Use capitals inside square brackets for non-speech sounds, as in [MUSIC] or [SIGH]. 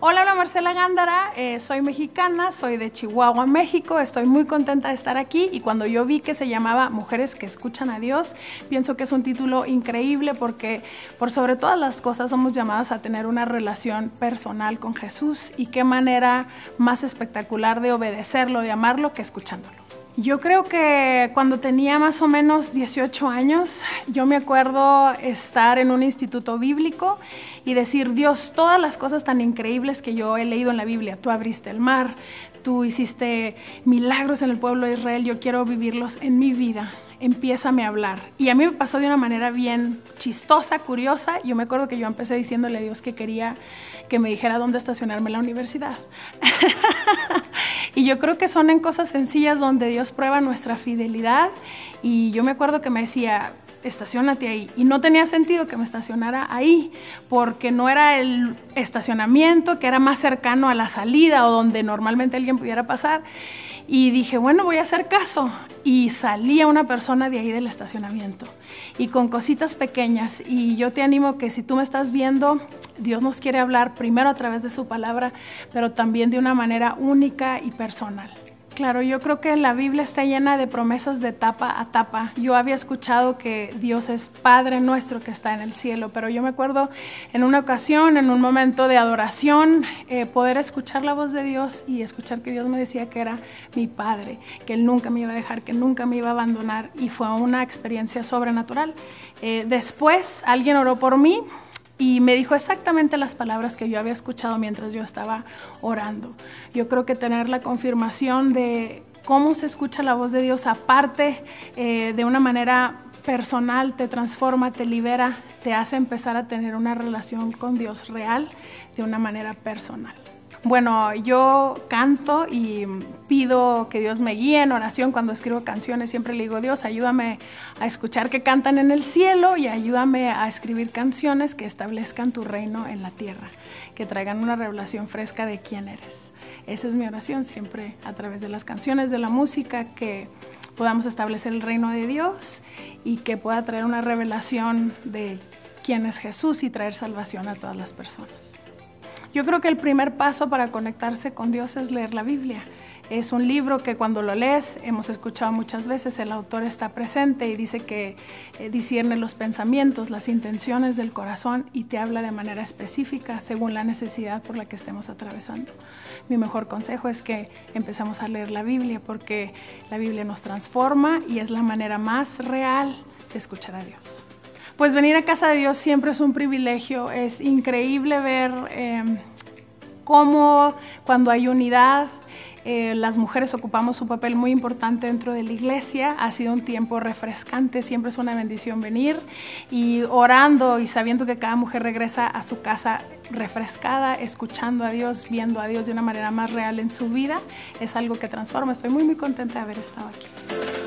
Hola, hola Marcela Gándara, eh, soy mexicana, soy de Chihuahua, México, estoy muy contenta de estar aquí. Y cuando yo vi que se llamaba Mujeres que escuchan a Dios, pienso que es un título increíble porque por sobre todas las cosas somos llamadas a tener una relación personal con Jesús. Y qué manera más espectacular de obedecerlo, de amarlo que escuchándolo. Yo creo que cuando tenía más o menos 18 años, yo me acuerdo estar en un instituto bíblico y decir, Dios, todas las cosas tan increíbles que yo he leído en la Biblia, tú abriste el mar, tú hiciste milagros en el pueblo de Israel, yo quiero vivirlos en mi vida empiézame a hablar. Y a mí me pasó de una manera bien chistosa, curiosa. Yo me acuerdo que yo empecé diciéndole a Dios que quería que me dijera dónde estacionarme en la universidad. [LAUGHS] y yo creo que son en cosas sencillas donde Dios prueba nuestra fidelidad. Y yo me acuerdo que me decía, estacionate ahí. Y no tenía sentido que me estacionara ahí, porque no era el estacionamiento que era más cercano a la salida o donde normalmente alguien pudiera pasar. Y dije, bueno, voy a hacer caso. Y salía una persona de ahí del estacionamiento. Y con cositas pequeñas. Y yo te animo que si tú me estás viendo, Dios nos quiere hablar primero a través de su palabra, pero también de una manera única y personal. Claro, yo creo que la Biblia está llena de promesas de tapa a tapa. Yo había escuchado que Dios es Padre nuestro que está en el cielo, pero yo me acuerdo en una ocasión, en un momento de adoración, eh, poder escuchar la voz de Dios y escuchar que Dios me decía que era mi Padre, que Él nunca me iba a dejar, que nunca me iba a abandonar y fue una experiencia sobrenatural. Eh, después alguien oró por mí y me dijo exactamente las palabras que yo había escuchado mientras yo estaba orando. Yo creo que tener la confirmación de cómo se escucha la voz de Dios aparte eh, de una manera personal te transforma, te libera, te hace empezar a tener una relación con Dios real de una manera personal. Bueno, yo canto y pido que Dios me guíe en oración cuando escribo canciones. Siempre le digo, Dios, ayúdame a escuchar que cantan en el cielo y ayúdame a escribir canciones que establezcan tu reino en la tierra, que traigan una revelación fresca de quién eres. Esa es mi oración, siempre a través de las canciones, de la música, que podamos establecer el reino de Dios y que pueda traer una revelación de quién es Jesús y traer salvación a todas las personas. Yo creo que el primer paso para conectarse con Dios es leer la Biblia. Es un libro que cuando lo lees, hemos escuchado muchas veces, el autor está presente y dice que eh, discierne los pensamientos, las intenciones del corazón y te habla de manera específica según la necesidad por la que estemos atravesando. Mi mejor consejo es que empecemos a leer la Biblia porque la Biblia nos transforma y es la manera más real de escuchar a Dios. Pues venir a casa de Dios siempre es un privilegio, es increíble ver em, cómo cuando hay unidad, eh, las mujeres ocupamos un papel muy importante dentro de la iglesia. Ha sido un tiempo refrescante, siempre es una bendición venir y orando y sabiendo que cada mujer regresa a su casa refrescada, escuchando a Dios, viendo a Dios de una manera más real en su vida, es algo que transforma. Estoy muy, muy contenta de haber estado aquí.